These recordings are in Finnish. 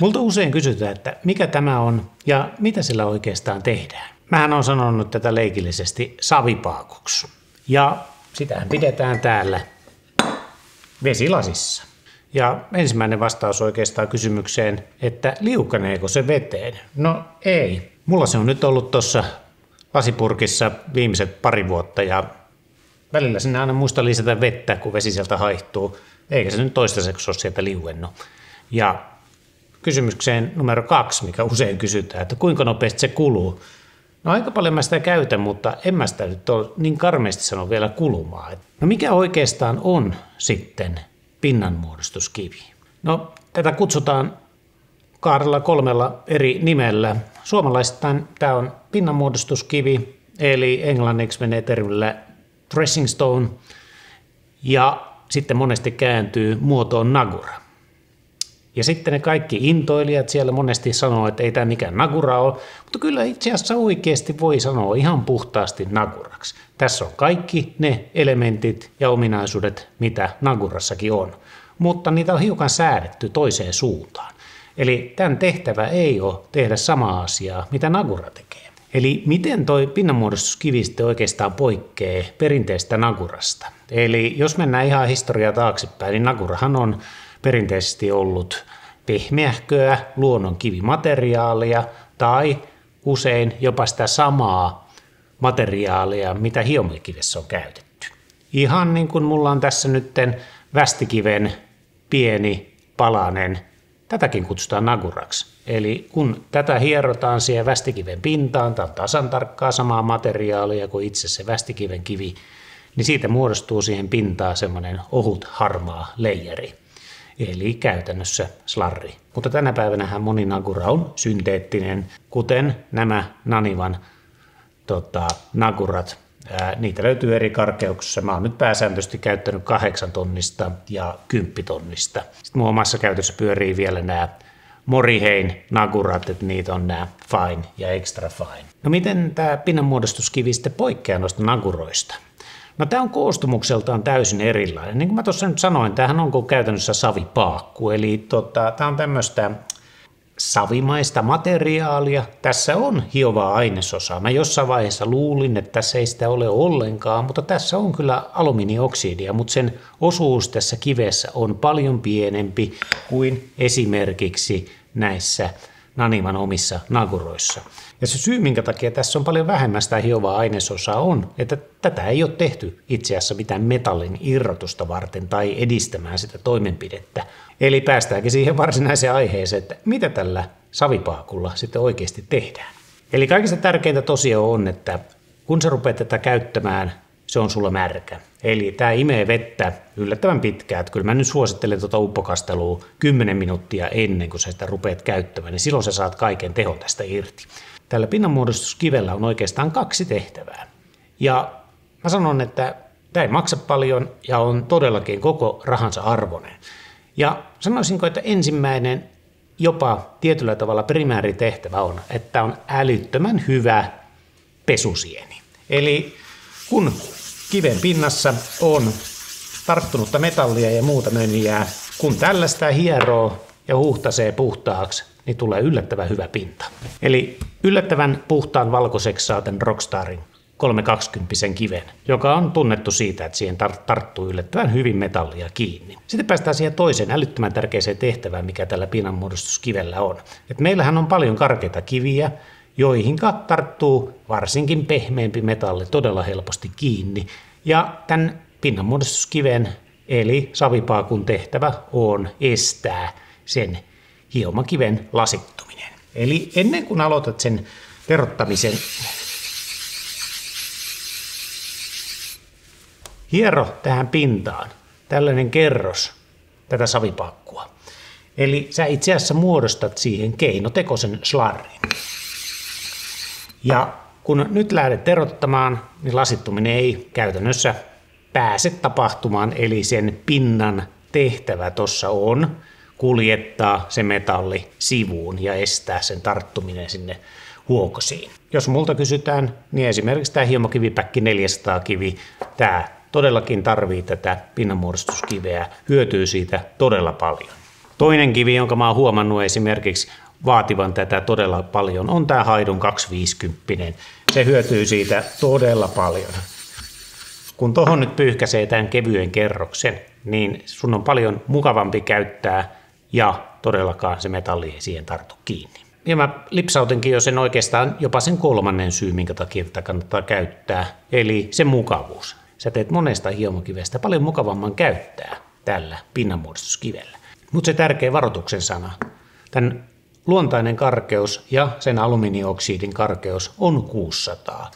Multa usein kysytään, että mikä tämä on ja mitä sillä oikeastaan tehdään. Mähän on sanonut tätä leikillisesti savipaakuksi. Ja sitähän pidetään täällä vesilasissa. Ja ensimmäinen vastaus oikeastaan kysymykseen, että liukaneeko se veteen? No ei. Mulla se on nyt ollut tuossa lasipurkissa viimeiset pari vuotta ja välillä sinne aina muista lisätä vettä, kun vesi sieltä haihtuu, eikä se nyt toistaiseksi ole sieltä liuennut. Ja kysymykseen numero kaksi, mikä usein kysytään, että kuinka nopeasti se kuluu. No aika paljon mä sitä käytän, mutta en mä sitä nyt ole niin karmeasti sano vielä kulumaan. No mikä oikeastaan on sitten pinnanmuodostuskivi? No tätä kutsutaan kahdella kolmella eri nimellä. Suomalaisittain tämä on pinnanmuodostuskivi, eli englanniksi menee termillä dressing stone, ja sitten monesti kääntyy muotoon nagura. Ja sitten ne kaikki intoilijat siellä monesti sanoo, että ei tämä mikään nagura ole, mutta kyllä itse asiassa oikeasti voi sanoa ihan puhtaasti naguraksi. Tässä on kaikki ne elementit ja ominaisuudet, mitä nagurassakin on, mutta niitä on hiukan säädetty toiseen suuntaan. Eli tämän tehtävä ei ole tehdä samaa asiaa, mitä nagura tekee. Eli miten toi pinnanmuodostuskivi sitten oikeastaan poikkeaa perinteistä nagurasta? Eli jos mennään ihan historiaa taaksepäin, niin nagurahan on perinteisesti ollut pehmeähköä luonnon kivimateriaalia tai usein jopa sitä samaa materiaalia, mitä hiomakivessä on käytetty. Ihan niin kuin mulla on tässä nytten västikiven pieni palanen, tätäkin kutsutaan naguraksi. Eli kun tätä hierotaan siihen västikiven pintaan, tämä on tasan tarkkaa samaa materiaalia kuin itse se västikiven kivi, niin siitä muodostuu siihen pintaan semmoinen ohut harmaa leijeri eli käytännössä slarri. Mutta tänä päivänä moni nagura on synteettinen, kuten nämä Nanivan tota, nagurat. Ää, niitä löytyy eri karkeuksissa. Mä oon nyt pääsääntöisesti käyttänyt kahdeksan tonnista ja kymppitonnista. Sitten mun omassa käytössä pyörii vielä nämä Morihein nagurat, että niitä on nämä fine ja extra fine. No miten tämä pinnanmuodostuskivi sitten poikkeaa noista naguroista? No tämä on koostumukseltaan täysin erilainen. Niin kuin mä tuossa nyt sanoin, tämähän on käytännössä savipaakku, eli tota, tämä on tämmöistä savimaista materiaalia. Tässä on hiovaa ainesosaa. Mä jossain vaiheessa luulin, että tässä ei sitä ole ollenkaan, mutta tässä on kyllä alumiinioksidia, mutta sen osuus tässä kivessä on paljon pienempi kuin esimerkiksi näissä Naniman omissa naguroissa. Ja se syy, minkä takia tässä on paljon vähemmän sitä hiovaa ainesosaa on, että tätä ei ole tehty itse asiassa mitään metallin irrotusta varten tai edistämään sitä toimenpidettä. Eli päästäänkin siihen varsinaiseen aiheeseen, että mitä tällä savipaakulla sitten oikeasti tehdään. Eli kaikista tärkeintä tosiaan on, että kun sä rupeat tätä käyttämään, se on sulla märkä. Eli tämä imee vettä yllättävän pitkään. Että kyllä mä nyt suosittelen tuota uppokastelua 10 minuuttia ennen kuin sä sitä rupeat käyttämään, niin silloin sä saat kaiken tehon tästä irti. Tällä pinnanmuodostuskivellä on oikeastaan kaksi tehtävää. Ja mä sanon, että tämä ei maksa paljon ja on todellakin koko rahansa arvoinen. Ja sanoisinko, että ensimmäinen jopa tietyllä tavalla primääritehtävä on, että on älyttömän hyvä pesusieni. Eli kun kiven pinnassa on tarttunutta metallia ja muuta mönjää, kun tällaista hieroo ja huhtasee puhtaaksi, niin tulee yllättävän hyvä pinta. Eli yllättävän puhtaan valkoiseksi saa tämän Rockstarin 320 kiven, joka on tunnettu siitä, että siihen tar- tarttuu yllättävän hyvin metallia kiinni. Sitten päästään siihen toiseen älyttömän tärkeäseen tehtävään, mikä tällä pinnanmuodostuskivellä on. Et meillähän on paljon karkeita kiviä, joihin tarttuu varsinkin pehmeämpi metalli todella helposti kiinni. Ja tämän pinnanmuodostuskiven eli savipaakun tehtävä on estää sen hiomakiven lasittuminen. Eli ennen kuin aloitat sen terottamisen, hiero tähän pintaan tällainen kerros tätä savipakkua. Eli sä itse asiassa muodostat siihen keinotekoisen slarrin. Ja kun nyt lähdet terottamaan, niin lasittuminen ei käytännössä pääse tapahtumaan, eli sen pinnan tehtävä tuossa on kuljettaa se metalli sivuun ja estää sen tarttuminen sinne huokosiin. Jos multa kysytään, niin esimerkiksi tämä hiemokivipäkki 400 kivi, tämä todellakin tarvii tätä pinnanmuodostuskiveä, hyötyy siitä todella paljon. Toinen kivi, jonka mä oon huomannut esimerkiksi vaativan tätä todella paljon, on tämä Haidun 250. Se hyötyy siitä todella paljon. Kun tuohon nyt pyyhkäsee tämän kevyen kerroksen, niin sun on paljon mukavampi käyttää ja todellakaan se metalli ei siihen tartu kiinni. Ja mä lipsautenkin jo sen oikeastaan jopa sen kolmannen syy, minkä takia tätä kannattaa käyttää, eli se mukavuus. Sä teet monesta hiomakivestä paljon mukavamman käyttää tällä pinnanmuodostuskivellä. Mutta se tärkeä varoituksen sana. Tämän luontainen karkeus ja sen alumiinioksidin karkeus on 600.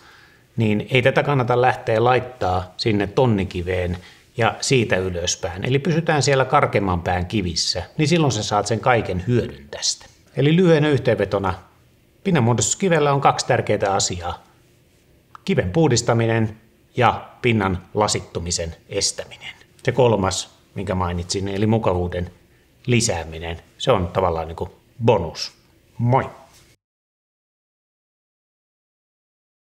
Niin ei tätä kannata lähteä laittaa sinne tonnikiveen ja siitä ylöspäin. Eli pysytään siellä karkemman pään kivissä, niin silloin sä saat sen kaiken hyödyn tästä. Eli lyhyen yhteenvetona, pinnanmuodostuskivellä on kaksi tärkeää asiaa. Kiven puhdistaminen ja pinnan lasittumisen estäminen. Se kolmas, minkä mainitsin, eli mukavuuden lisääminen, se on tavallaan niin kuin bonus. Muy.